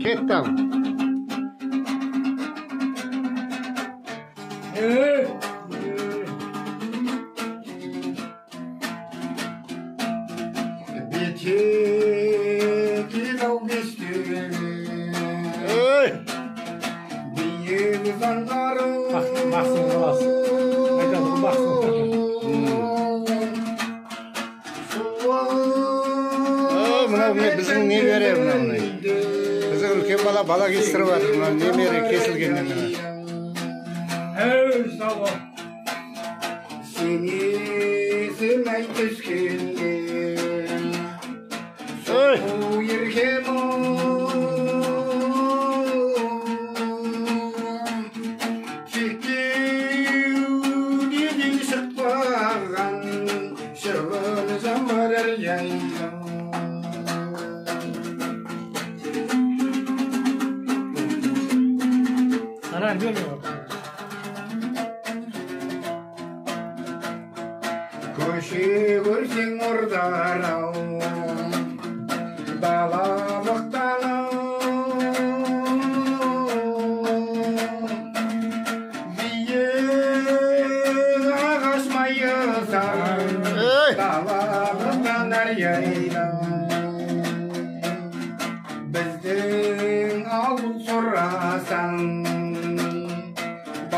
Ei! Ei! Ei! que não me Ei! Ei! Marcelo Velasco. мынау біздің немере мынау міне біздің үлкен бала бала кестіріп жатыр мынау немере кесілгеннен міне 看这个。көше көрсең ордарау ау далалықтан бие ағаш майыса далалықтан әрйайда біздің ауыл сұрасаң